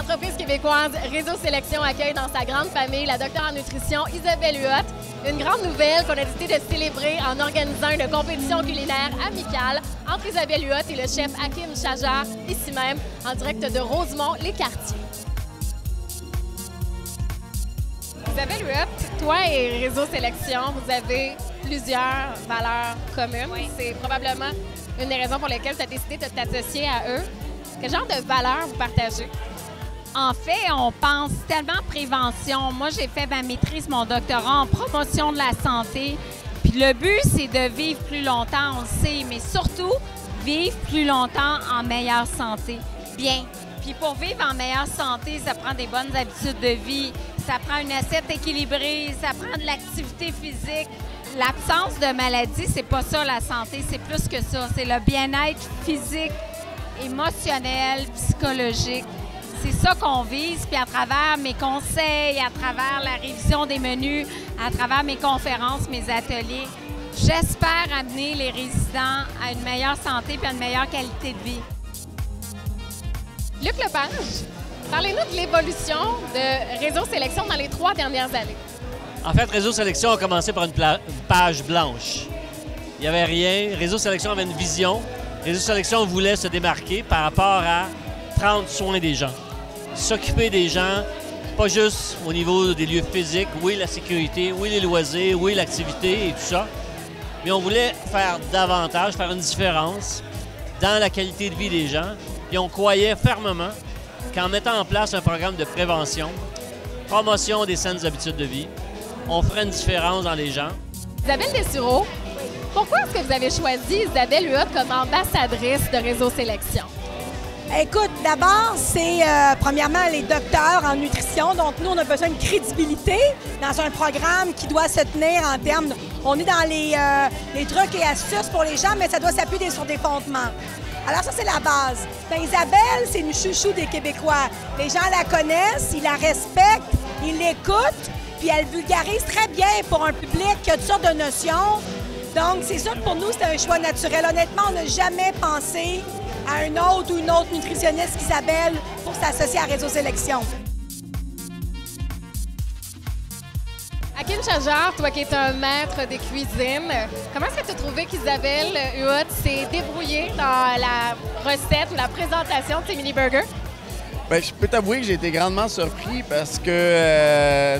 L'entreprise québécoise Réseau Sélection accueille dans sa grande famille la docteure en nutrition Isabelle Huot. Une grande nouvelle qu'on a décidé de célébrer en organisant une compétition culinaire amicale entre Isabelle Huot et le chef Hakim Chajar, ici même, en direct de Rosemont-les-Quartiers. Isabelle Huot, toi et Réseau Sélection, vous avez plusieurs valeurs communes. C'est probablement une des raisons pour lesquelles tu as décidé de t'associer à eux. Quel genre de valeurs vous partagez? En fait, on pense tellement prévention. Moi, j'ai fait ma maîtrise, mon doctorat en promotion de la santé. Puis le but, c'est de vivre plus longtemps, on le sait, mais surtout vivre plus longtemps en meilleure santé. Bien. Puis pour vivre en meilleure santé, ça prend des bonnes habitudes de vie, ça prend une assiette équilibrée, ça prend de l'activité physique. L'absence de maladie, c'est pas ça la santé, c'est plus que ça. C'est le bien-être physique, émotionnel, psychologique. C'est ça qu'on vise. Puis à travers mes conseils, à travers la révision des menus, à travers mes conférences, mes ateliers, j'espère amener les résidents à une meilleure santé et à une meilleure qualité de vie. Luc Lepage, parlez-nous de l'évolution de Réseau Sélection dans les trois dernières années. En fait, Réseau Sélection a commencé par une, page blanche. Il n'y avait rien. Réseau Sélection avait une vision. Réseau Sélection voulait se démarquer par rapport à prendre soin des gens, s'occuper des gens, pas juste au niveau des lieux physiques, oui, la sécurité, oui, les loisirs, oui, l'activité et tout ça, mais on voulait faire davantage, faire une différence dans la qualité de vie des gens. Et on croyait fermement qu'en mettant en place un programme de prévention, promotion des saines habitudes de vie, on ferait une différence dans les gens. Isabelle Dessureau, pourquoi est-ce que vous avez choisi Isabelle Huot comme ambassadrice de Réseau Sélection? Écoute, d'abord, c'est euh, premièrement les docteurs en nutrition. Donc, nous, on a besoin de crédibilité dans un programme qui doit se tenir en termes. on est dans les, euh, trucs et astuces pour les gens, mais ça doit s'appuyer sur des fondements. Alors, ça, c'est la base. Ben, Isabelle, c'est une chouchou des Québécois. Les gens la connaissent, ils la respectent, ils l'écoutent, puis elle vulgarise très bien pour un public qui a toutes sortes de notions. Donc, c'est sûr que pour nous, c'est un choix naturel. Honnêtement, on n'a jamais pensé à un autre ou une autre nutritionniste qu'Isabelle pour s'associer à Réseau Sélection. Akin Chajar, toi qui es un maître des cuisines, comment est-ce que tu as trouvé qu'Isabelle Huot s'est débrouillée dans la recette ou la présentation de tes mini-burgers? Bien, je peux t'avouer que j'ai été grandement surpris parce que euh,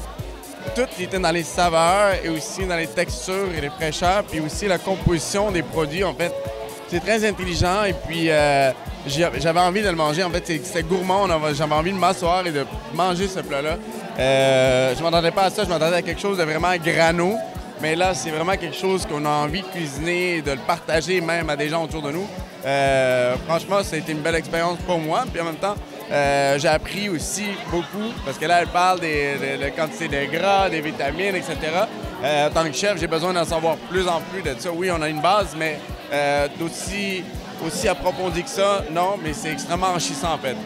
tout était dans les saveurs et aussi dans les textures et les fraîcheurs, puis aussi la composition des produits. En fait, c'est très intelligent et puis euh, j'avais envie de le manger. En fait, c'était gourmand. J'avais envie de m'asseoir et de manger ce plat-là. Euh, je m'attendais pas à ça. Je m'attendais à quelque chose de vraiment grano. Mais là, c'est vraiment quelque chose qu'on a envie de cuisiner et de le partager même à des gens autour de nous. Euh, franchement, ça a été une belle expérience pour moi. Puis en même temps, euh, j'ai appris aussi beaucoup parce que là, elle parle de la quantité de gras, des vitamines, etc. En tant que chef, j'ai besoin d'en savoir plus en plus de ça. Oui, on a une base, mais d'aussi aussi approfondi que ça, non, mais c'est extrêmement enrichissant en fait.